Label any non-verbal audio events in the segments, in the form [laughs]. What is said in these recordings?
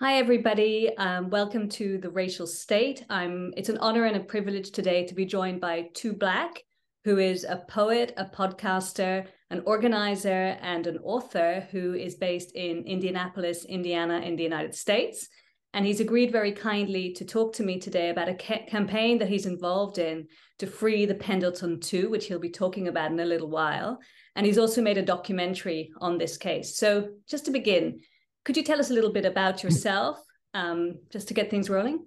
Hi, everybody. Um, welcome to the Racial State. I'm. It's an honor and a privilege today to be joined by Too Black, who is a poet, a podcaster, an organizer, and an author who is based in Indianapolis, Indiana, in the United States. And he's agreed very kindly to talk to me today about a ca- campaign that he's involved in to free the Pendleton 2, which he'll be talking about in a little while. And he's also made a documentary on this case. So, just to begin, could you tell us a little bit about yourself, um, just to get things rolling?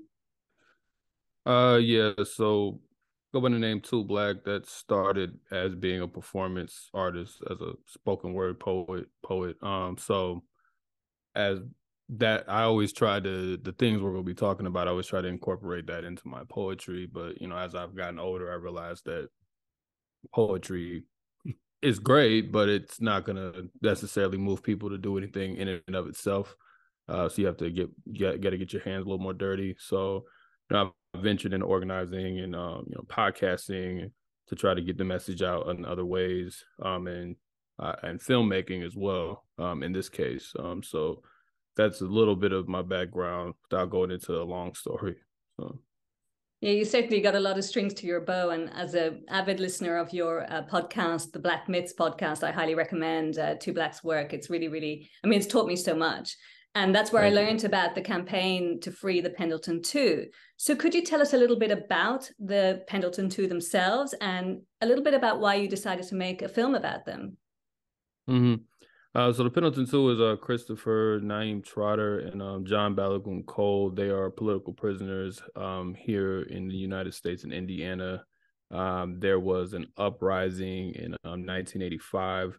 Uh, yeah. So, go by the name Too Black. That started as being a performance artist, as a spoken word poet. Poet. Um, so as that, I always try to the things we're gonna be talking about. I always try to incorporate that into my poetry. But you know, as I've gotten older, I realized that poetry is great, but it's not gonna necessarily move people to do anything in and of itself. Uh, so you have to get get got to get your hands a little more dirty. So you know, I've ventured into organizing and um, you know podcasting to try to get the message out in other ways, um, and uh, and filmmaking as well. Um, in this case, um, so that's a little bit of my background without going into a long story. So. Yeah, you certainly got a lot of strings to your bow. And as an avid listener of your uh, podcast, the Black Myths podcast, I highly recommend uh, Too Black's work. It's really, really, I mean, it's taught me so much. And that's where I learned about the campaign to free the Pendleton 2. So, could you tell us a little bit about the Pendleton 2 themselves and a little bit about why you decided to make a film about them? Mm-hmm. Uh, so the Pendleton Two is uh, Christopher Naeem Trotter and um, John Balagoon Cole. They are political prisoners um, here in the United States in Indiana. Um, there was an uprising in 1985 um,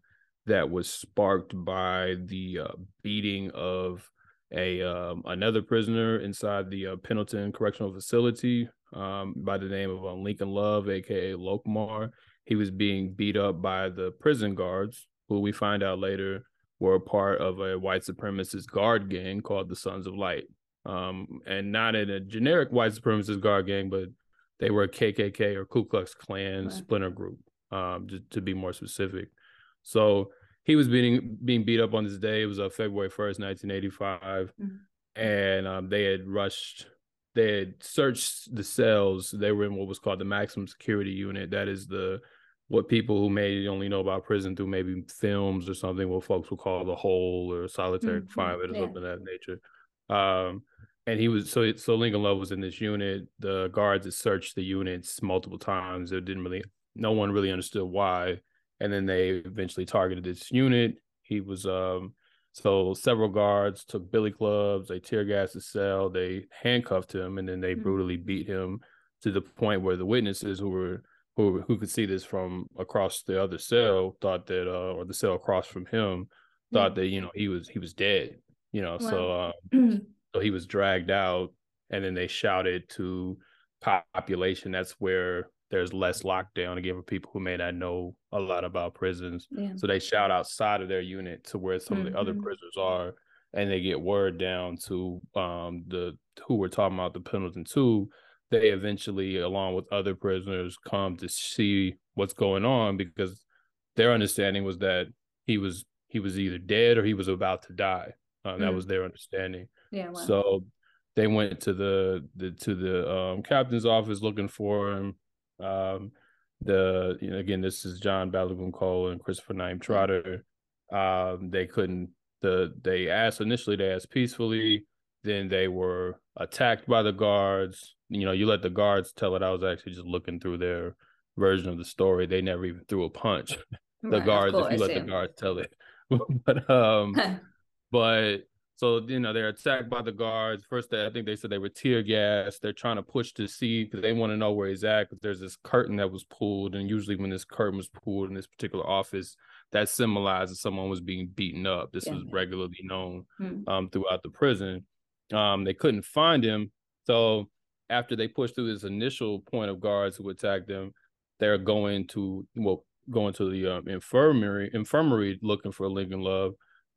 that was sparked by the uh, beating of a um, another prisoner inside the uh, Pendleton Correctional Facility um, by the name of uh, Lincoln Love, aka Lokmar. He was being beat up by the prison guards who we find out later were a part of a white supremacist guard gang called the Sons of Light. Um, and not in a generic white supremacist guard gang, but they were a KKK or Ku Klux Klan right. splinter group, um, to, to be more specific. So he was being being beat up on this day. It was uh, February first, nineteen eighty five, mm mm-hmm. and um, they had rushed. They had searched the cells. They were in what was called the maximum security unit. That is the what people who may only know about prison through maybe films or something, what folks would call the hole or solitary mm-hmm. confinement or yeah. something of that nature. Um, and he was so so Lincoln Love was in this unit. The guards had searched the units multiple times. It didn't really, no one really understood why. And then they eventually targeted this unit. He was um, so several guards took billy clubs, they tear gassed the cell, they handcuffed him, and then they mm-hmm. brutally beat him to the point where the witnesses who were who who could see this from across the other cell thought that uh or the cell across from him thought that you know he was he was dead you know wow. so um [clears throat] so he was dragged out and then they shouted to population that's where there's less lockdown again for people who may not know a lot about prisons yeah. so they shout outside of their unit to where some mm-hmm. of the other mm-hmm. prisoners are and they get word down to um the who we're talking about the pendleton 2 they eventually, along with other prisoners, come to see what's going on because their understanding was that he was he was either dead or he was about to die. Uh, mm. That was their understanding. Yeah. Wow. So they went to the, the to the um, captain's office looking for him. Um, the you know, again, this is John Balagoon Cole and Christopher Naeem Trotter. Um, they couldn't. The they asked initially. They asked peacefully. Then they were attacked by the guards you know, you let the guards tell it. I was actually just looking through their version of the story. They never even threw a punch. [laughs] the right, guards, course, if you let yeah. the guards tell it. [laughs] but um, [laughs] but so you know they're attacked by the guards. First, I think they said they were tear gas. They're trying to push to see because they want to know where he's at. Because there's this curtain that was pulled, and usually when this curtain was pulled in this particular office, that symbolizes someone was being beaten up. This yeah. was regularly known hmm. um, throughout the prison. Um, they couldn't find him, so after they push through this initial point of guards who attack them, they're going to well going to the um, infirmary infirmary looking for Lincoln Love,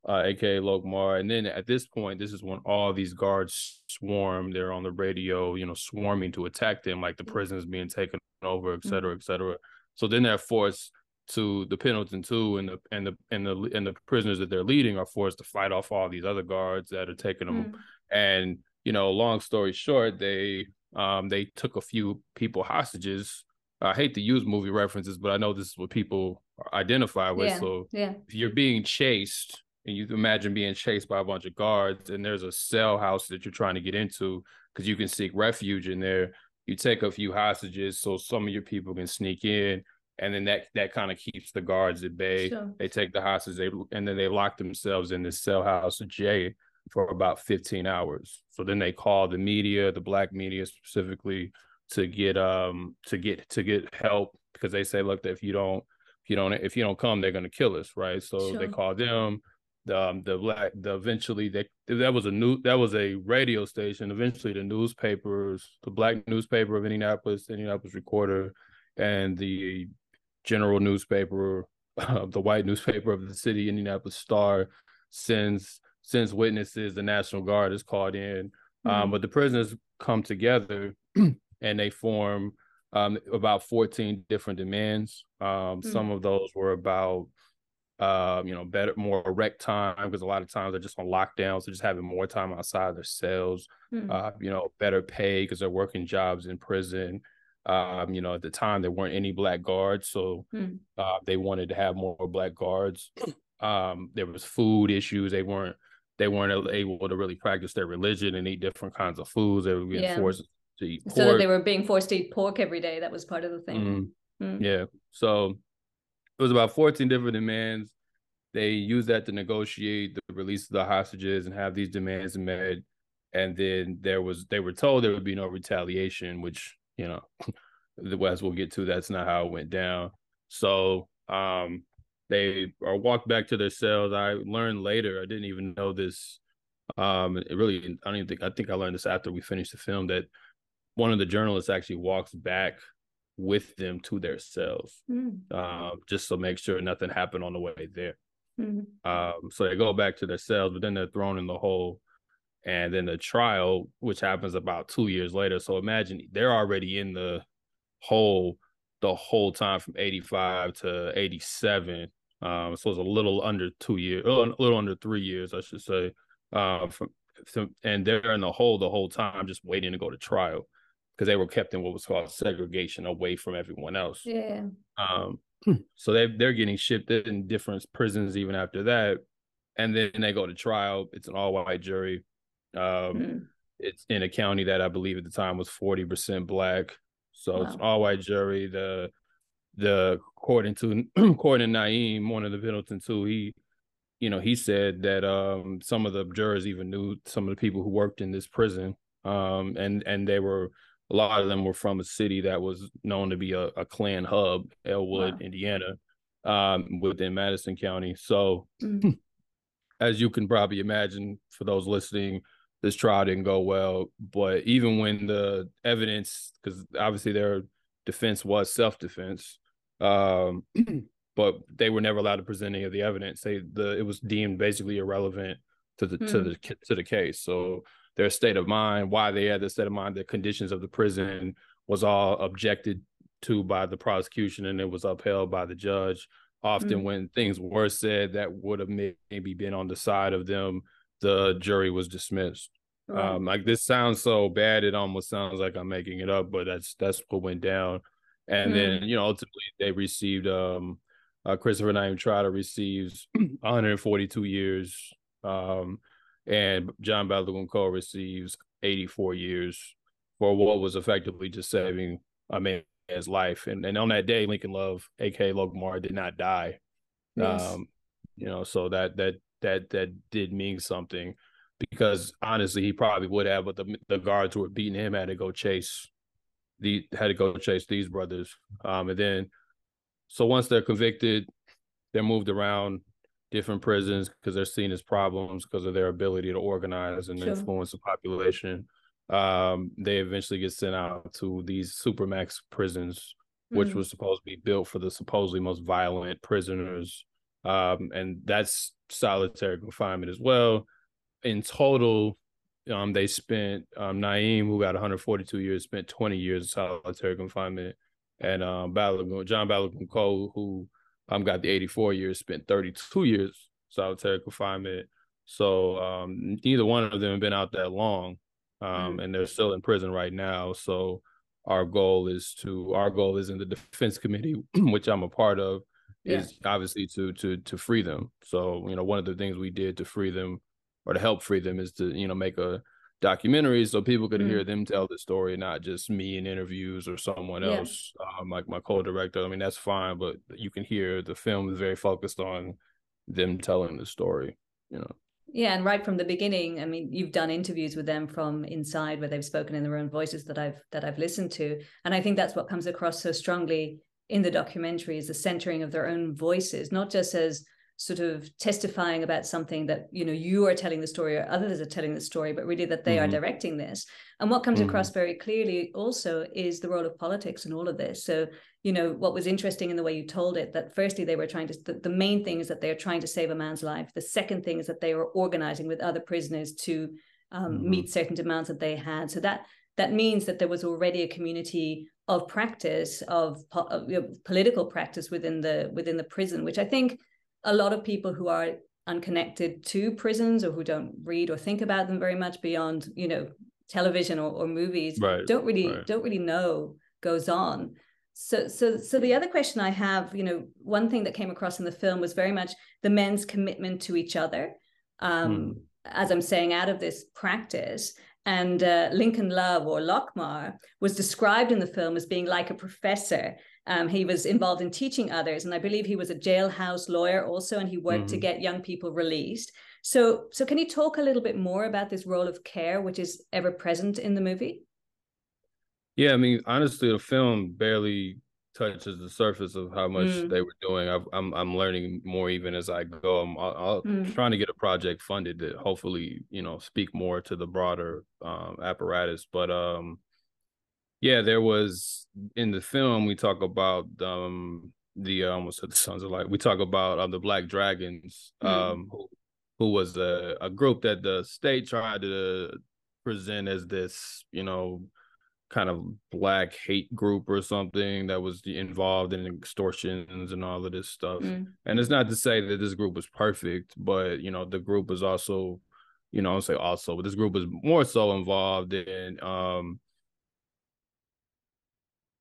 uh, aka Lokmar. And then at this point, this is when all these guards swarm. They're on the radio, you know, swarming to attack them, like the prison is being taken over, et cetera, et cetera. So then they're forced to the Pendleton two and the and the and the and the prisoners that they're leading are forced to fight off all these other guards that are taking them mm. And you know, long story short, they um they took a few people hostages. I hate to use movie references, but I know this is what people identify with. Yeah. So Yeah. if you're being chased and you imagine being chased by a bunch of guards and there's a cell house that you're trying to get into because you can seek refuge in there you take a few hostages so some of your people can sneak in and then that that kind of keeps the guards at bay Sure. they take the hostages they, and then they lock themselves in this cell house J for about 15 hours so then they call the media the black media specifically to get um to get to get help because they say look if you don't if you don't if you don't come they're going to kill us right so they Sure. call them the um, the black the eventually they that was a new that was a radio station eventually the newspapers the black newspaper of indianapolis indianapolis recorder and the general newspaper uh, [laughs] the white newspaper of the city indianapolis star sends sends witnesses the national guard is called in um, Mhm. but the prisoners come together [clears throat] and they form um, about 14 different demands um, some of those were about um, you know, better, more erect time because a lot of times they're just on lockdown, so just having more time outside their cells. Mm. Uh, you know, better pay because they're working jobs in prison. Um, you know, at the time there weren't any black guards, so Mm. uh, they wanted to have more black guards. [clears throat] Um, there was food issues; they weren't they weren't able to really practice their religion and eat different kinds of foods. They were being Yeah. forced to eat pork. So that they were being forced to eat pork every day. That was part of the thing. Mhm. Mm. Yeah. So it was about 14 different demands. They used that to negotiate the release of the hostages and have these demands met. And then there was they were told there would be no retaliation, which, you know, [laughs] the West will get to, that's not how it went down. So um they are walked back to their cells. I learned later, I didn't even know this. Um it really I don't even think I think I learned this after we finished the film that one of the journalists actually walks back with them to their cells, Mm. um, just to make sure nothing happened on the way there. Mm. Um, so they go back to their cells, but then they're thrown in the hole. And then the trial, which happens about two years later. So imagine they're already in the hole the whole time from 85 to 87. Um, so it's a little under two years, a little under three years, I should say. Uh, from, from and they're in the hole the whole time, just waiting to go to trial because they were kept in what was called segregation away from everyone else. Yeah. Um, so they they're getting shipped in different prisons even after that, and then they go to trial. It's an all white jury. Um, Mm. It's in a county that I believe at the time was forty percent black. So it's an all white jury. The the according to [clears throat] according to Naeem, one of the Pendleton 2, he you know he said that um some of the jurors even knew some of the people who worked in this prison. Um, and and they were a lot of them were from a city that was known to be a, a Klan hub, Elwood, Wow. Indiana, um, within Madison County. So, Mm. [clears throat] as you can probably imagine, for those listening, this trial didn't go well. But even when the evidence, because obviously their defense was self defense, um, [clears throat] but they were never allowed to present any of the evidence. They the it was deemed basically irrelevant to the to Hmm. the to the case. So their state of mind, why they had the state of mind, the conditions of the prison was all objected to by the prosecution and it was upheld by the judge. Often, Mm. when things were said that would have maybe been on the side of them, the jury was dismissed. Right. Um, like this sounds so bad, it almost sounds like I'm making it up, but that's that's what went down. And Mm. then you know, ultimately they received um uh, Christopher Naeem Trotter receives [clears throat] 142 years. Um, and John Balagoon Cole receives 84 years for what was effectively just saving a man's life. And and on that day, Lincoln Love, aka Lokmar, did not die. Yes. Um, you know, so that that that that did mean something because honestly, he probably would have, but the the guards who were beating him had to go chase the had to go chase these brothers. Um, and then so once they're convicted, they're moved around different prisons because they're seen as problems because of their ability to organize and Sure. influence the population. Um, they eventually get sent out to these supermax prisons, which Mm. was supposed to be built for the supposedly most violent prisoners. Um, and that's solitary confinement as well. In total, um, they spent um, Naeem, who got 142 years, spent 20 years of solitary confinement, and um, John Balagoon Cole, who um got the 84 years, spent 32 years solitary confinement. So um, neither one of them have been out that long, um, mm. and they're still in prison right now. So our goal is to our goal is in the defense committee, [clears throat] which I'm a part of, yeah. is obviously to to to free them. So you know one of the things we did to free them or to help free them is to you know make a documentary so people could mm hear them tell the story, not just me in interviews or someone yeah. else, um, like my co-director. I mean that's fine, but you can hear the film is very focused on them telling the story. You know. Yeah, and right from the beginning, I mean, you've done interviews with them from inside where they've spoken in their own voices that I've that I've listened to, and I think that's what comes across so strongly in the documentary is the centering of their own voices, not just as sort of testifying about something that you know you are telling the story or others are telling the story but really that they mm-hmm. are directing this and what comes mm-hmm. across very clearly also is the role of politics in all of this so you know what was interesting in the way you told it that firstly they were trying to the, the main thing is that they're trying to save a man's life the second thing is that they were organizing with other prisoners to um, mm-hmm. meet certain demands that they had so that that means that there was already a community of practice of, of you know, political practice within the within the prison which i think a lot of people who are unconnected to prisons or who don't read or think about them very much beyond you know television or, or movies right, don't really right. don't really know goes on so so so the other question i have you know one thing that came across in the film was very much the men's commitment to each other um hmm. as i'm saying out of this practice and uh, Lincoln Love or Lokmar was described in the film as being like a professor um, he was involved in teaching others, and I believe he was a jailhouse lawyer also, and he worked mm-hmm. to get young people released. So, so can you talk a little bit more about this role of care, which is ever present in the movie? Yeah, I mean, honestly, the film barely touches the surface of how much mm. they were doing. i am I'm, I'm learning more even as I go. I'm I'll, mm. trying to get a project funded that hopefully you know speak more to the broader um, apparatus. But um, yeah, there was in the film we talk about um the uh, almost the Sons of Light. We talk about um, the Black Dragons, mm-hmm. um, who, who, was a, a group that the state tried to present as this, you know, kind of black hate group or something that was involved in extortions and all of this stuff. Mm. And it's not to say that this group was perfect, but you know, the group was also, you know, I'll say also, but this group was more so involved in um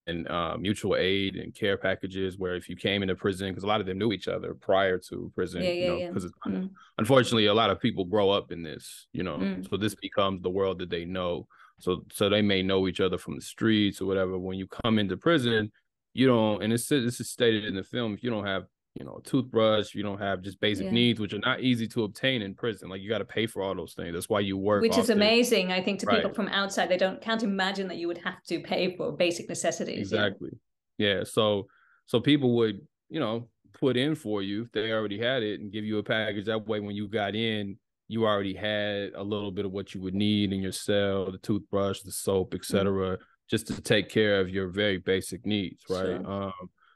and uh, mutual aid and care packages where if you came into prison because a lot of them knew each other prior to prison yeah, you know because yeah. mm. unfortunately a lot of people grow up in this you know mm. so this becomes the world that they know so so they may know each other from the streets or whatever when you come into prison you don't and it's this is stated in the film if you don't have you know, toothbrush, you don't have just basic yeah. needs, which are not easy to obtain in prison. Like you got to pay for all those things. That's why you work. Which is amazing. I think to right. people from outside, they don't can't imagine that you would have to pay for basic necessities. Exactly. Yeah. yeah. So so people would, you know, put in for you if they already had it and give you a package. That way when you got in, you already had a little bit of what you would need in your cell, the toothbrush, the soap, etc., mm-hmm. just to take care of your very basic needs, right? Sure. Um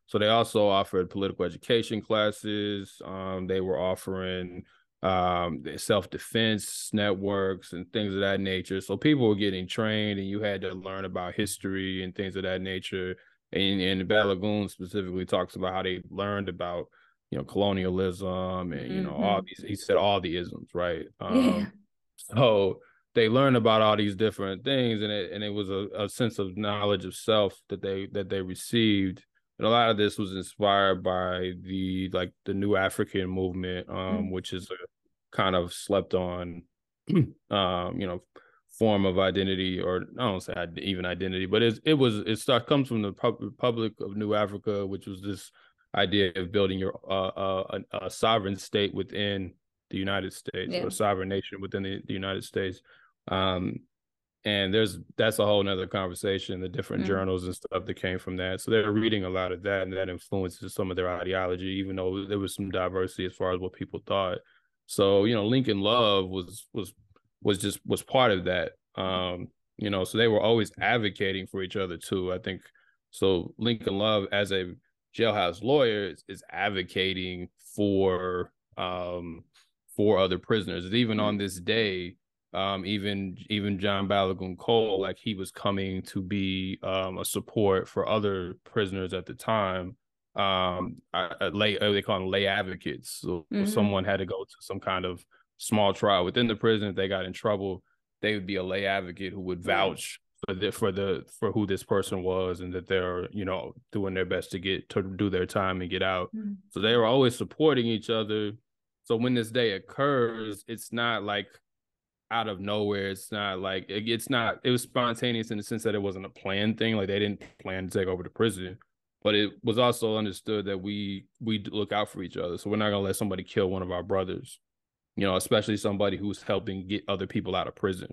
so they also offered political education classes. Um, they were offering um, self defense networks and things of that nature. So people were getting trained, and you had to learn about history and things of that nature. And, and Balagoon specifically talks about how they learned about you know colonialism and you know mm-hmm. all these. He said all the isms, right? [laughs] Um, yeah. So they learned about all these different things, and it and it was a, a sense of knowledge of self that they that they received and a lot of this was inspired by the like the new African movement, um, mm-hmm. which is a kind of slept on, [clears throat] um, you know, form of identity, or I don't say even identity, but it it was it start comes from the Republic of New Africa, which was this idea of building your uh, uh, a, a, sovereign state within the United States, yeah. or a sovereign nation within the, the United States. Um, and there's that's a whole nother conversation the different mm-hmm. journals and stuff that came from that. So they're reading a lot of that and that influences some of their ideology even though there was some diversity as far as what people thought. So you know lincoln love was was was just was part of that. Um you know so they were always advocating for each other too i think. So lincoln love as a jailhouse lawyer is, is advocating for um for other prisoners. Even on this day um, even even John Balagoon Cole, like he was coming to be um, a support for other prisoners at the time. Um, lay they call them lay advocates. So mm-hmm. someone had to go to some kind of small trial within the prison. If they got in trouble, they would be a lay advocate who would vouch for the for the for who this person was and that they're you know doing their best to get to do their time and get out. Mm-hmm. So they were always supporting each other. So when this day occurs, it's not like out of nowhere. It's not like it, it's not. It was spontaneous in the sense that it wasn't a planned thing. Like they didn't plan to take over the prison, but it was also understood that we we look out for each other. So we're not gonna let somebody kill one of our brothers. You know, especially somebody who's helping get other people out of prison.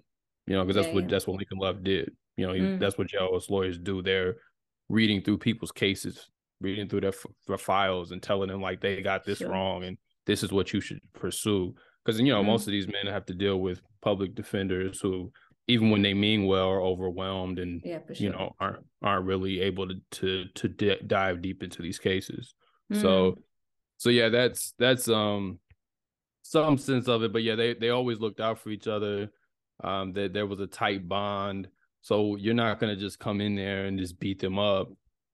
You know, because that's yeah, what that's what Lincoln Love did. You know, mm. that's what jailhouse lawyers do. They're reading through people's cases, reading through their, their files, and telling them like they got this sure. wrong and this is what you should pursue. Because you know, mm. most of these men have to deal with public defenders who, even when they mean well, are overwhelmed and yeah, sure. you know aren't aren't really able to to to d- dive deep into these cases. Mm. So, so yeah, that's that's um some sense of it. But yeah, they they always looked out for each other. Um, that there was a tight bond. So you're not gonna just come in there and just beat them up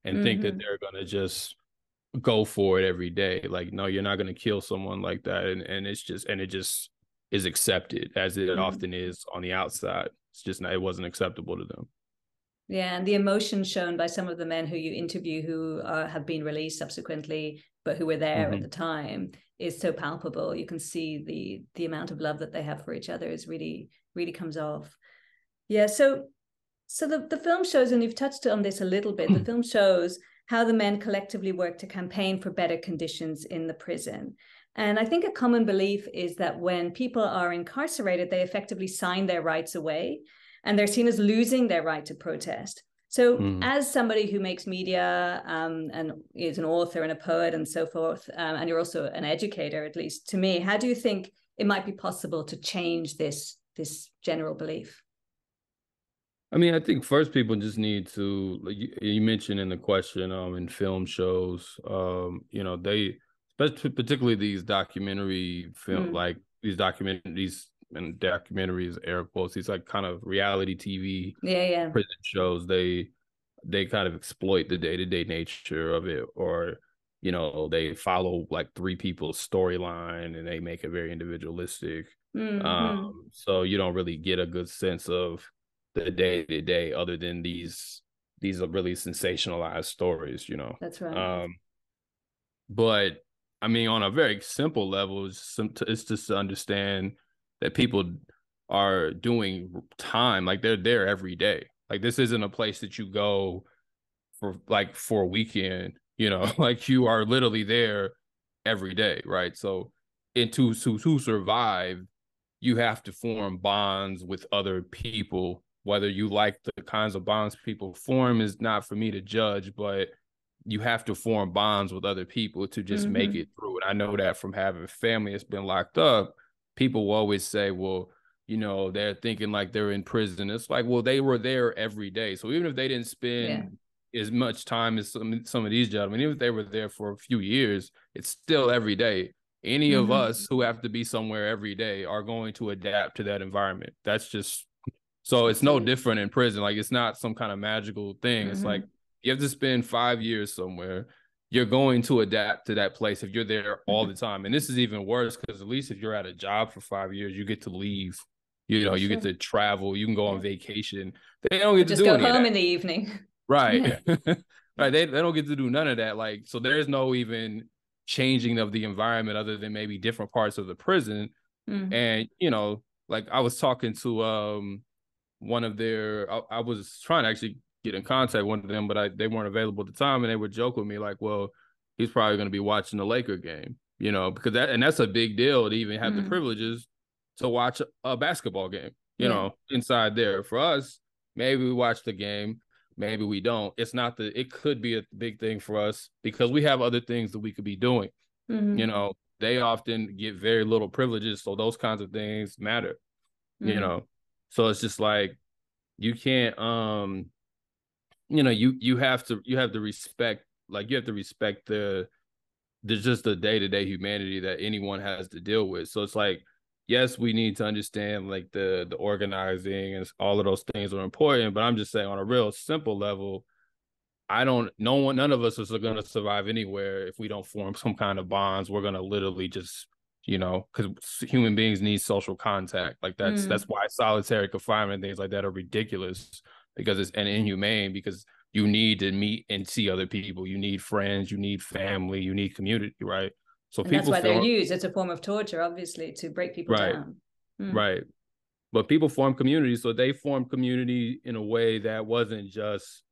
and mm-hmm. think that mm-hmm. they're gonna just go for it every day. Like, no, you're not gonna kill someone like that. And and it's just and it just is accepted as it mm-hmm. often is on the outside. It's just not it wasn't acceptable to them. Yeah, and the emotion shown by some of the men who you interview who uh, have been released subsequently, but who were there mm-hmm. at the time, is so palpable. You can see the the amount of love that they have for each other is really really comes off. Yeah, so so the, the film shows, and you've touched on this a little bit, the film shows how the men collectively work to campaign for better conditions in the prison. And I think a common belief is that when people are incarcerated, they effectively sign their rights away and they're seen as losing their right to protest. So, mm. as somebody who makes media um, and is an author and a poet and so forth, um, and you're also an educator, at least to me, how do you think it might be possible to change this this general belief? I mean, I think first people just need to. Like you mentioned in the question, um, in film shows, um, you know, they, particularly these documentary film, mm. like these documentaries and documentaries, air quotes, these like kind of reality TV, yeah, yeah, prison shows. They, they kind of exploit the day to day nature of it, or you know, they follow like three people's storyline and they make it very individualistic. Mm-hmm. Um, so you don't really get a good sense of the day to day other than these these are really sensationalized stories you know? That's right. Um but i mean on a very simple level it's, it's just to understand that people are doing time like they're there every day. Like this isn't a place that you go for like for a weekend you know? [laughs] Like you are literally there every day right? So and to to, to survive you have to form bonds with other people whether you like the kinds of bonds people form is not for me to judge, but you have to form bonds with other people to just mm-hmm. make it through. And I know that from having family that's been locked up, people will always say, well, you know, they're thinking like they're in prison. It's like, well, they were there every day. So even if they didn't spend yeah. as much time as some, some of these gentlemen, even if they were there for a few years, it's still every day. Any mm-hmm. of us who have to be somewhere every day are going to adapt to that environment. That's just so it's no different in prison. Like it's not some kind of magical thing. Mm-hmm. It's like you have to spend five years somewhere. You're going to adapt to that place if you're there all mm-hmm. the time. And this is even worse because at least if you're at a job for five years, you get to leave. You know, you get to travel. You can go on vacation. They don't get just to do go home in the evening. Right. [laughs] [laughs] right. They, they don't get to do none of that. Like, so there's no even changing of the environment other than maybe different parts of the prison. Mm-hmm. And, you know, like I was talking to um one of their I, I, was trying to actually get in contact with one of them, but I, they weren't available at the time, and they would joke with me like, "Well, he's probably going to be watching the Laker game," you know, because that and that's a big deal to even have mm-hmm. the privileges to watch a basketball game, you yeah. know, inside there. For us, maybe we watch the game, maybe we don't. It's not the it could be a big thing for us because we have other things that we could be doing. Mm-hmm. You know, they often get very little privileges, so those kinds of things matter. Mm-hmm. You know, so it's just like you can't um you know, you you have to you have to respect like you have to respect the there's just the day-to-day humanity that anyone has to deal with. So it's like yes, we need to understand like the the organizing and all of those things are important, but I'm just saying on a real simple level, I don't no one none of us is going to survive anywhere if we don't form [laughs] some kind of bonds. We're going to literally just you know, because human beings need social contact. Like that's mm. that's why solitary confinement and things like that are ridiculous because it's and inhumane because you need to meet and see other people. You need friends, you need family, you need community, right? So and people that's why they're used. It's a form of torture, obviously, to break people right. down. Mm. Right. But people form communities, so they form community in a way that wasn't just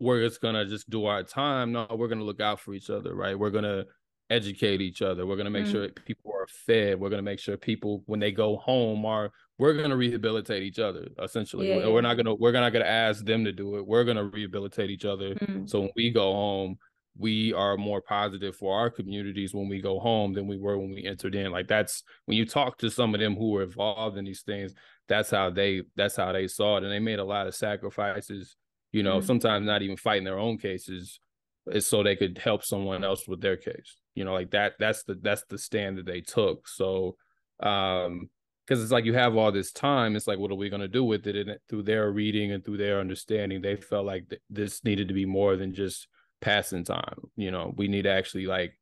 we're just gonna just do our time. No, we're gonna look out for each other, right? We're gonna educate each other. We're going to make mm. sure people are fed. We're going to make sure people, when they go home, are we're going to rehabilitate each other. Essentially, yeah, we're, yeah. not going to we're not going to ask them to do it. We're going to rehabilitate each other. Mm. So when we go home, we are more positive for our communities when we go home than we were when we entered in. Like that's when you talk to some of them who were involved in these things. That's how they that's how they saw it, and they made a lot of sacrifices. You know, mm. sometimes not even fighting their own cases, is so they could help someone else with their case you know like that that's the that's the stand that they took. So um because it's like you have all this time it's like what are we going to do with it? And through their reading and through their understanding they felt like th- this needed to be more than just passing time you know we need to actually like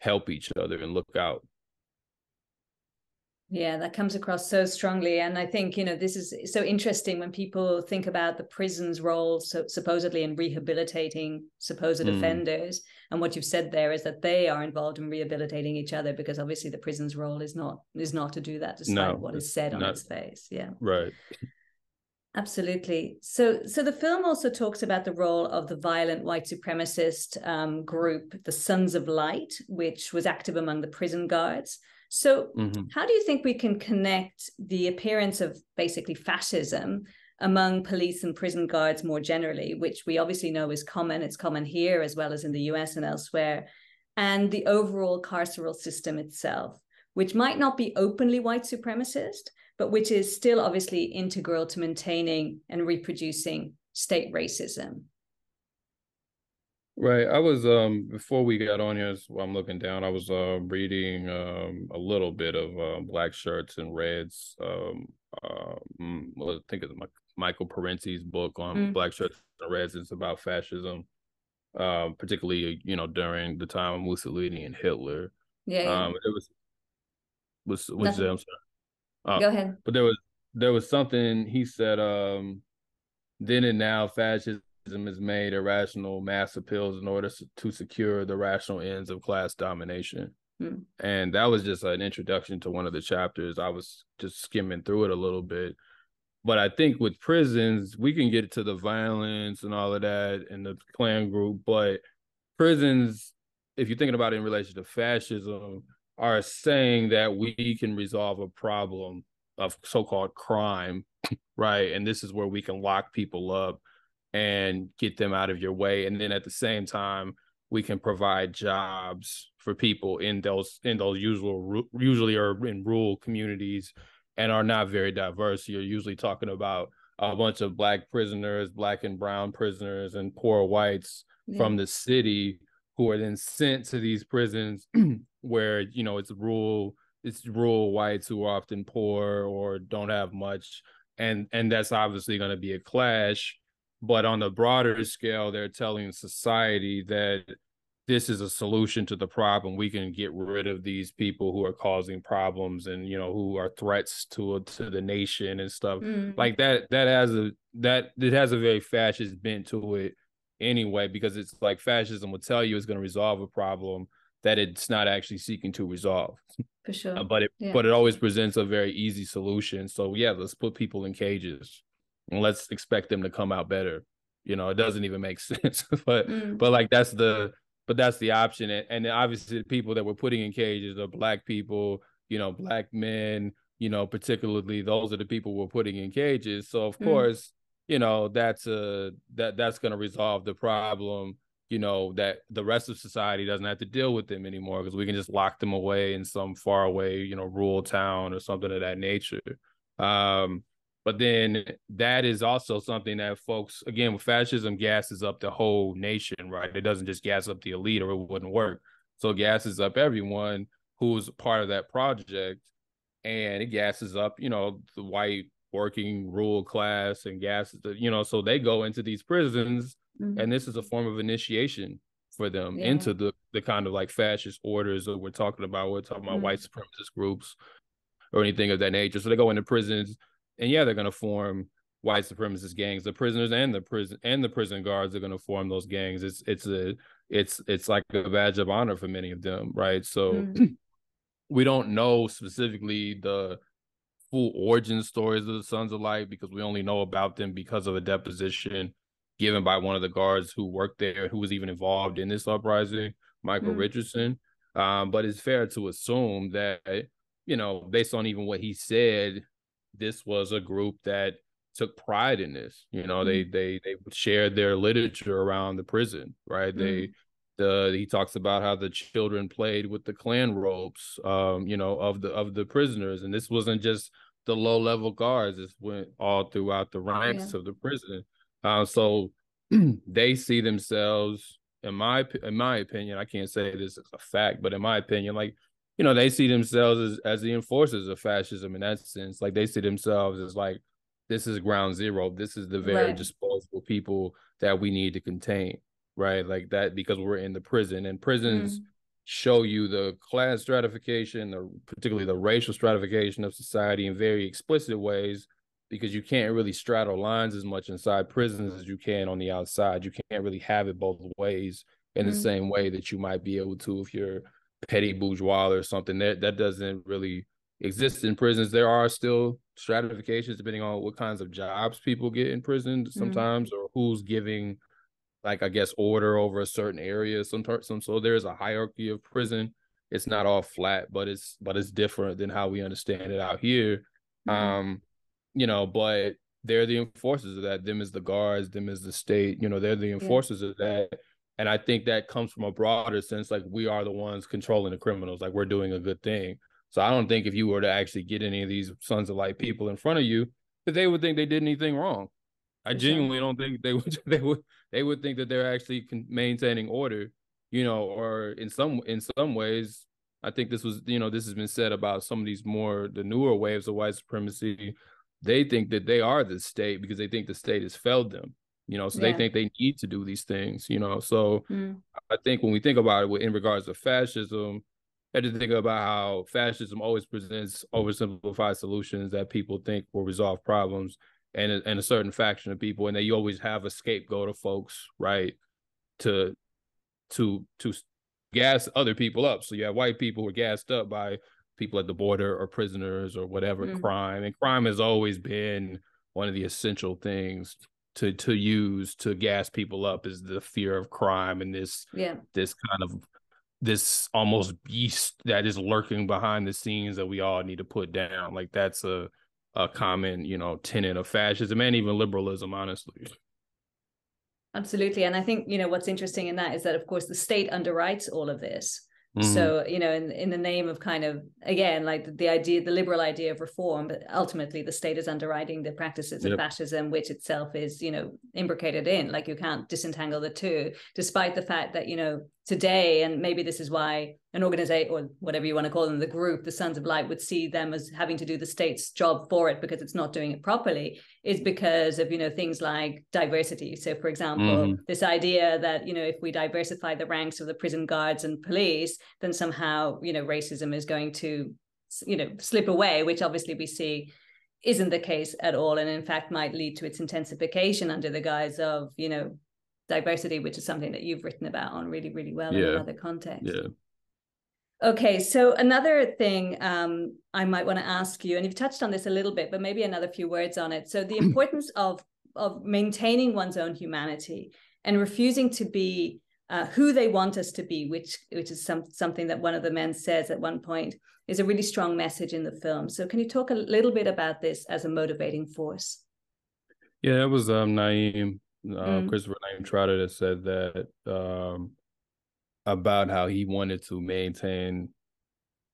help each other and look out yeah, that comes across so strongly. And I think, you know, this is so interesting when people think about the prison's role, so supposedly in rehabilitating supposed mm. offenders. And what you've said there is that they are involved in rehabilitating each other because obviously the prison's role is not is not to do that, despite no, what is said on not, its face. Yeah. Right. Absolutely. So, so the film also talks about the role of the violent white supremacist um, group, the Sons of Light, which was active among the prison guards. So, mm-hmm. how do you think we can connect the appearance of basically fascism among police and prison guards more generally, which we obviously know is common? It's common here as well as in the US and elsewhere, and the overall carceral system itself, which might not be openly white supremacist, but which is still obviously integral to maintaining and reproducing state racism. Right. I was um before we got on here, while I'm looking down, I was uh reading um a little bit of uh, Black Shirts and Reds. Um, uh, I think it's Michael Parenti's book on mm. Black Shirts and Reds. It's about fascism, um, particularly you know during the time of Mussolini and Hitler. Yeah. yeah. Um, it was was was I'm sorry. Uh, Go ahead. But there was there was something he said. Um, then and now, fascism has made irrational mass appeals in order to secure the rational ends of class domination. Hmm. And that was just an introduction to one of the chapters. I was just skimming through it a little bit. But I think with prisons, we can get to the violence and all of that and the Klan group. But prisons, if you're thinking about it in relation to fascism, are saying that we can resolve a problem of so-called crime, [laughs] right? And this is where we can lock people up and get them out of your way. And then at the same time we can provide jobs for people in those in those usual usually are in rural communities and are not very diverse. You're usually talking about a bunch of black prisoners black and brown prisoners and poor whites yeah. from the city who are then sent to these prisons [clears throat] where you know it's rural it's rural whites who are often poor or don't have much. And and that's obviously going to be a clash but on the broader scale they're telling society that this is a solution to the problem. We can get rid of these people who are causing problems and you know who are threats to to the nation and stuff. Mm. like that that has a that it has a very fascist bent to it anyway because it's like fascism will tell you it's going to resolve a problem that it's not actually seeking to resolve. For sure. Uh, but it yeah. but it always presents a very easy solution. So yeah let's put people in cages let's expect them to come out better. You know, it doesn't even make [laughs] sense. but mm. but like that's the but that's the option. And, and obviously the people that we're putting in cages are black people, you know, black men, you know, particularly those are the people we're putting in cages. So of mm. course, you know, that's a that that's gonna resolve the problem you know that the rest of society doesn't have to deal with them anymore because we can just lock them away in some far away you know rural town or something of that nature um but then that is also something that folks, again, with fascism, gasses up the whole nation, right? It doesn't just gas up the elite or it wouldn't work. So it gasses up everyone who's part of that project. And it gasses up, you know, the white working rural class and gasses, the, you know, so they go into these prisons mm-hmm. and this is a form of initiation for them yeah. into the the kind of like fascist orders that we're talking about. We're talking about mm. white supremacist groups or anything of that nature. So they go into prisons, and yeah, they're going to form white supremacist gangs. The prisoners and the prison and the prison guards are going to form those gangs. It's it's a it's it's like a badge of honor for many of them, right? So mm. [clears throat] we don't know specifically the full origin stories of the Sons of Light because we only know about them because of a deposition given by one of the guards who worked there, who was even involved in this uprising, Michael mm. Richardson. Um, but it's fair to assume that, you know, based on even what he said, this was a group that took pride in this. You know, mm. they they they shared their literature around the prison, right? Mm. They the he talks about how the children played with the Klan robes, um, you know, of the of the prisoners, and this wasn't just the low level guards; this went all throughout the ranks yeah. of the prison. Uh, so [clears throat] they see themselves, in my in my opinion, I can't say this is a fact, but in my opinion, like you know, they see themselves as as the enforcers of fascism in that sense. Like they see themselves as like this is ground zero. This is the very right. disposable people that we need to contain, right? Like that because we're in the prison and prisons. Mm. Show you the class stratification, or particularly the racial stratification of society in very explicit ways because you can't really straddle lines as much inside prisons as you can on the outside. You can't really have it both ways in mm-hmm. the same way that you might be able to if you're petty bourgeois or something. That that doesn't really exist in prisons. There are still stratifications depending on what kinds of jobs people get in prison mm-hmm. sometimes mm-hmm. or who's giving like I guess order over a certain area. Some some so there's a hierarchy of prison. It's not all flat, but it's but it's different than how we understand it out here. Mm-hmm. Um you know, but they're the enforcers of that. Them is the guards, them is the state, you know, they're the enforcers yeah. of that. And I think that comes from a broader sense, like we are the ones controlling the criminals, like we're doing a good thing. So I don't think if you were to actually get any of these sons of light people in front of you, that they would think they did anything wrong. I genuinely don't think they [laughs] would. They would. They would think that they're actually maintaining order, you know, or in some in some ways, I think this was, you know, this has been said about some of these more the newer waves of white supremacy they think that they are the state because they think the state has failed them you know so yeah. they think they need to do these things you know so mm. i think when we think about it in regards to fascism I had to think about how fascism always presents oversimplified solutions that people think will resolve problems and a, and a certain faction of people and they always have a scapegoat of folks right to to to gas other people up so you have white people who are gassed up by people at the border or prisoners or whatever mm. crime. And crime has always been one of the essential things to to use to gas people up is the fear of crime and this yeah this kind of this almost beast that is lurking behind the scenes that we all need to put down. Like that's a a common, you know, tenet of fascism and even liberalism, honestly. Absolutely. And I think, you know, what's interesting in that is that of course the state underwrites all of this. Mm-hmm. So, you know, in, in the name of kind of, again, like the, the, idea, the liberal idea of reform, but ultimately the state is underwriting the practices of fascism, which itself is, you know, imbricated in. Like you can't disentangle the two, despite the fact that, you know, today, and maybe this is why an organization or whatever you want to call them, the group, the Sons of Light, would see them as having to do the state's job for it because it's not doing it properly, is because of you know things like diversity. So, for example, mm-hmm. this idea that you know if we diversify the ranks of the prison guards and police, then somehow you know racism is going to you know slip away, which obviously we see isn't the case at all and in fact might lead to its intensification under the guise of you know diversity, which is something that you've written about on really, really well yeah. in another context. Yeah. Okay, so another thing um, I might want to ask you, and you've touched on this a little bit, but maybe another few words on it. So the [clears throat] importance of of maintaining one's own humanity and refusing to be uh, who they want us to be, which which is some, something that one of the men says at one point, is a really strong message in the film. So can you talk a little bit about this as a motivating force? Yeah, it was um, Naeem uh, mm. Christopher Naeem Trotter that said that um, about how he wanted to maintain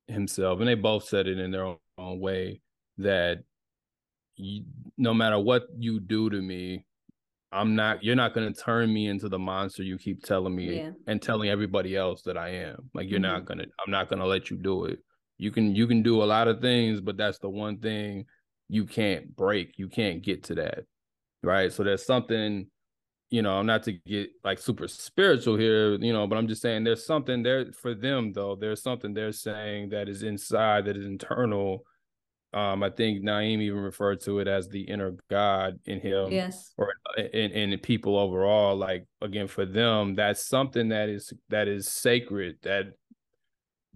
himself, and they both said it in their own, own way that you, no matter what you do to me, I'm not. You're not going to turn me into the monster you keep telling me yeah. and telling everybody else that I am. Like you're mm-hmm. not gonna. I'm not gonna let you do it. You can. You can do a lot of things, but that's the one thing you can't break. You can't get to that, right? So there's something you know, I'm not to get like super spiritual here, you know, but I'm just saying there's something there for them though. There's something they're saying that is inside, that is internal. Um, I think Naeem even referred to it as the inner God in him, yes, or in, in people overall. Like again, for them, that's something that is that is sacred. That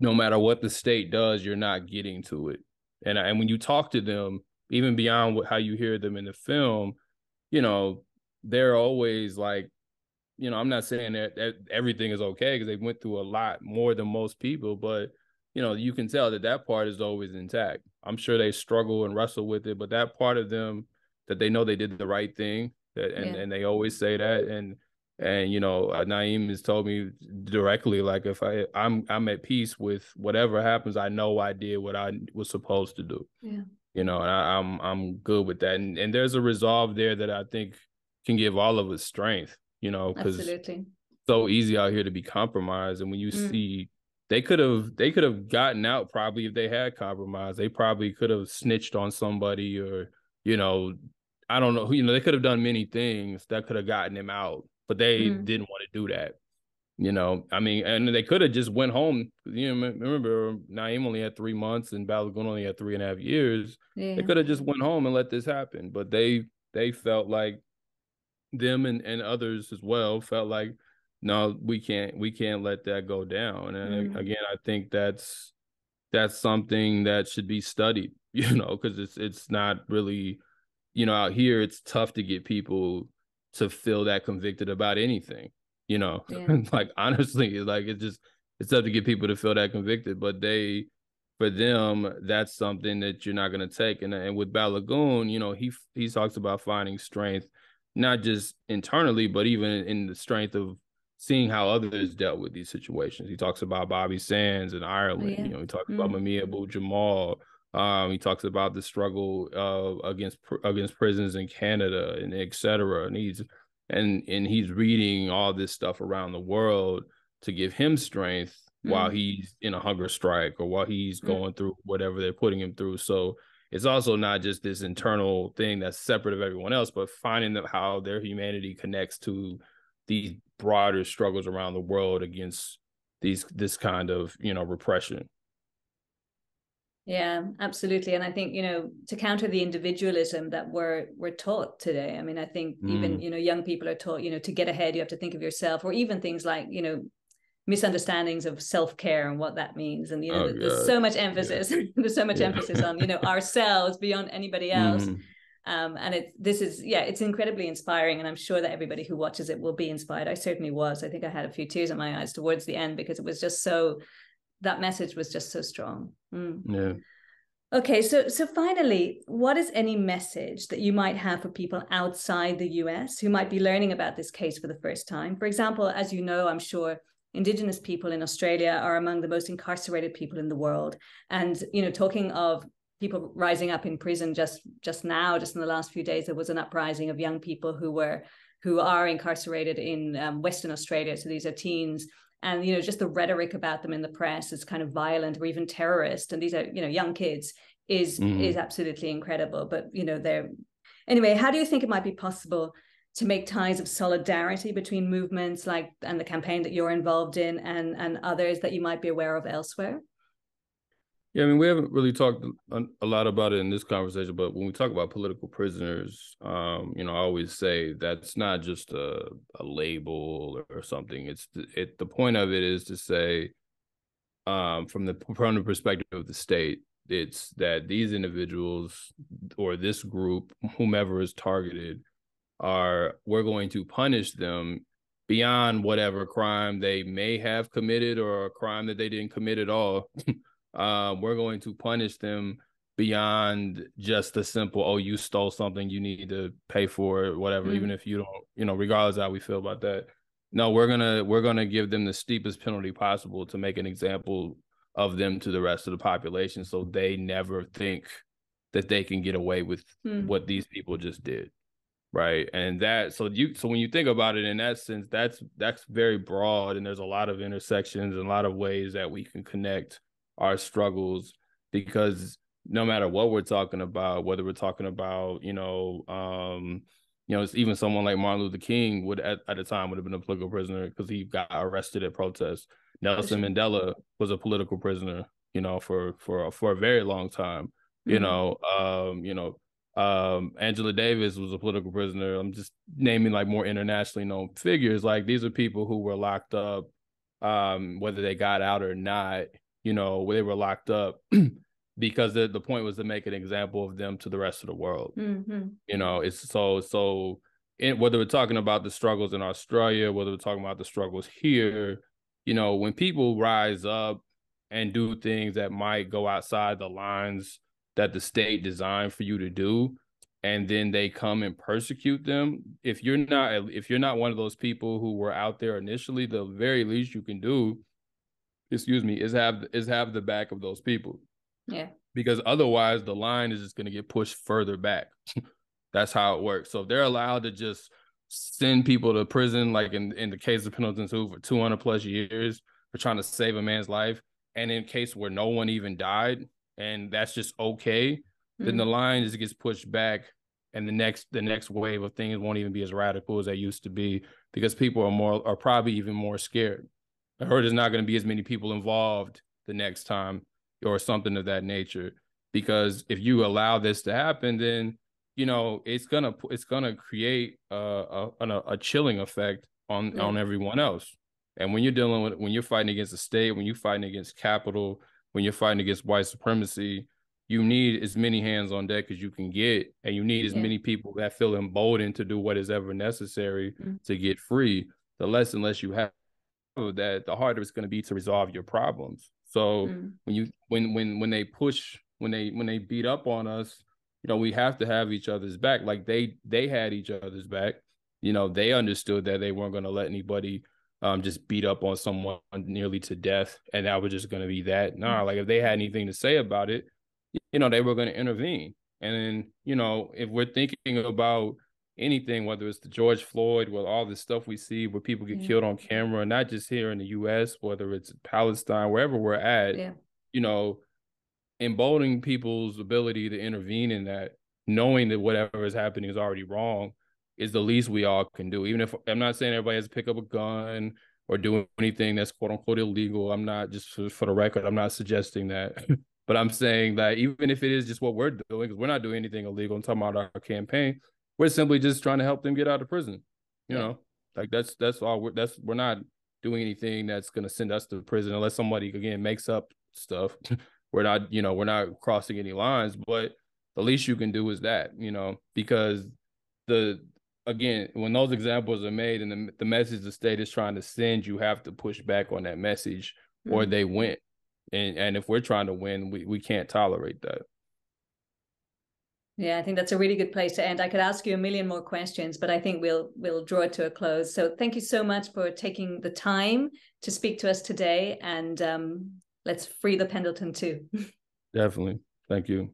no matter what the state does, you're not getting to it. And and when you talk to them, even beyond what, how you hear them in the film, you know, they're always like, you know, I'm not saying that, that everything is okay because they went through a lot more than most people, but you know, you can tell that that part is always intact. I'm sure they struggle and wrestle with it, but that part of them that they know they did the right thing, that and, yeah. and they always say that, and and you know, uh, Naeem has told me directly, like if I I'm I'm at peace with whatever happens, I know I did what I was supposed to do. Yeah. You know, and I, I'm I'm good with that, and and there's a resolve there that I think can give all of us strength, you know, because so easy out here to be compromised. And when you mm. see they could have they could have gotten out probably if they had compromised. They probably could have snitched on somebody or, you know, I don't know, you know, they could have done many things that could have gotten them out, but they mm. didn't want to do that. You know, I mean, and they could have just went home. You know, remember Naeem only had three months and Balagoon only had three and a half years. Yeah. They could have just went home and let this happen, but they they felt like them and, and others as well felt like no we can't we can't let that go down and mm. again i think that's that's something that should be studied [laughs] you know because it's it's not really you know out here it's tough to get people to feel that convicted about anything you know yeah. [laughs] like honestly like it's just it's tough to get people to feel that convicted but they for them that's something that you're not going to take and, and with Balagoon you know he he talks about finding strength not just internally, but even in the strength of seeing how others dealt with these situations. He talks about Bobby Sands in Ireland. Oh, yeah. You know, he talks mm-hmm. about Mumia Abu Jamal. Um, he talks about the struggle uh, against against prisons in Canada and et cetera. And he's and and he's reading all this stuff around the world to give him strength mm-hmm. while he's in a hunger strike or while he's mm-hmm. going through whatever they're putting him through. So it's also not just this internal thing that's separate of everyone else, but finding that how their humanity connects to these broader struggles around the world against these this kind of you know repression. Yeah, absolutely. And I think, you know, to counter the individualism that we're we're taught today. I mean, I think mm. even, you know, young people are taught, you know, to get ahead, you have to think of yourself, or even things like, you know, misunderstandings of self-care and what that means and you know oh, there's so much emphasis yeah. [laughs] there's so much yeah. emphasis on you know [laughs] ourselves beyond anybody else mm. um, and it this is yeah it's incredibly inspiring and i'm sure that everybody who watches it will be inspired i certainly was i think i had a few tears in my eyes towards the end because it was just so that message was just so strong mm. yeah Okay, so so finally, what is any message that you might have for people outside the US who might be learning about this case for the first time? For example, as you know, I'm sure Indigenous people in Australia are among the most incarcerated people in the world. And, you know, talking of people rising up in prison just just now, just in the last few days, there was an uprising of young people who were who are incarcerated in um, Western Australia. So these are teens. And you know, just the rhetoric about them in the press is kind of violent or even terrorist. And these are, you know, young kids is mm-hmm. is absolutely incredible. But you know, they're anyway, how do you think it might be possible to make ties of solidarity between movements like and the campaign that you're involved in and and others that you might be aware of elsewhere? Yeah i mean we haven't really talked a lot about it in this conversation but when we talk about political prisoners um, you know i always say that's not just a, a label or something. It's it the point of it is to say um, from the from the perspective of the state it's that these individuals or this group whomever is targeted are we're going to punish them beyond whatever crime they may have committed or a crime that they didn't commit at all. uh, [laughs] we're going to punish them beyond just the simple, oh, you stole something, you need to pay for it, whatever, mm-hmm. even if you don't, you know, regardless how we feel about that. No, we're gonna we're gonna give them the steepest penalty possible to make an example of them to the rest of the population so they never think that they can get away with mm-hmm. what these people just did right and that so you so when you think about it in that sense that's that's very broad and there's a lot of intersections and a lot of ways that we can connect our struggles because no matter what we're talking about whether we're talking about you know um you know, it's even someone like Martin Luther King would at, at the time would have been a political prisoner because he got arrested at protests. Nelson Mandela was a political prisoner, you know, for for for a very long time. Mm-hmm. You know, um, you know, um, Angela Davis was a political prisoner. I'm just naming like more internationally known figures. Like these are people who were locked up, um, whether they got out or not. You know, they were locked up [clears throat] because the, the point was to make an example of them to the rest of the world. Mm-hmm. You know, it's so so. In, whether we're talking about the struggles in Australia, whether we're talking about the struggles here, you know, when people rise up and do things that might go outside the lines that the state designed for you to do, and then they come and persecute them, if you're not if you're not one of those people who were out there initially, the very least you can do, excuse me, is have is have the back of those people. Yeah. Because otherwise the line is just going to get pushed further back. [laughs] That's how it works. So if they're allowed to just send people to prison, like in, in the case of Pendleton 2 for 200 plus years for trying to save a man's life, and in case where no one even died, and that's just okay, mm-hmm. then the mm-hmm. line just gets pushed back and the next the next wave of things won't even be as radical as they used to be because people are more are probably even more scared. I heard there's not going to be as many people involved the next time or something of that nature. Because if you allow this to happen, then you know it's gonna it's gonna create a a, a chilling effect on yeah. on everyone else. And when you're dealing with when you're fighting against the state, when you're fighting against capital, when you're fighting against white supremacy, you need as many hands on deck as you can get, and you need as yeah. many people that feel emboldened to do what is ever necessary mm-hmm. to get free. The less and less you have that, the harder it's going to be to resolve your problems. So mm. when you when when when they push when they when they beat up on us, you know, we have to have each other's back. Like they they had each other's back. You know, they understood that they weren't going to let anybody um just beat up on someone nearly to death, and that was just going to be that. Nah, mm. like if they had anything to say about it, you know, they were going to intervene. And then, you know, if we're thinking about anything, whether it's the George Floyd, with all the stuff we see where people get yeah. killed on camera, not just here in the US, whether it's Palestine, wherever we're at, yeah. you know, emboldening people's ability to intervene in that, knowing that whatever is happening is already wrong, is the least we all can do. Even if I'm not saying everybody has to pick up a gun or do anything that's quote unquote illegal. I'm not just for, for the record, I'm not suggesting that. [laughs] but I'm saying that even if it is just what we're doing, because we're not doing anything illegal, I'm talking about our campaign, we're simply just trying to help them get out of prison. You yeah. know, like that's that's all. We're, that's we're not doing anything that's going to send us to prison unless somebody again makes up stuff. [laughs] we're not, you know, we're not crossing any lines. But the least you can do is that, you know, because the again, when those examples are made and the, the message the state is trying to send, you have to push back on that message mm-hmm. or they win. And and if we're trying to win, we, we can't tolerate that. Yeah, I think that's a really good place to end. I could ask you a million more questions, but I think we'll we'll draw it to a close. So thank you so much for taking the time to speak to us today, and um, let's free the Pendleton 2. [laughs] Definitely, thank you.